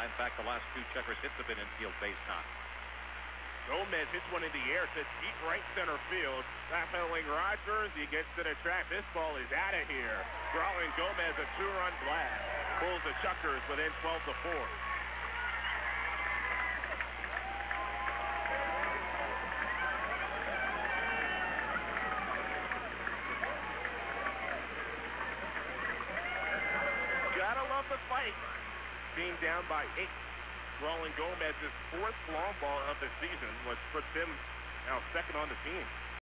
In fact, the last two Chukars hits have been infield base time. Gomez hits one in the air to deep right center field. Backpedaling Rogers, he gets to the track. This ball is out of here. Brawlun Gomez a two-run blast. Pulls the Chukars within 12 to 4. Gotta love the fight. Being down by eight. Brawlun Gomez's fourth long ball of the season, which puts him now second on the team.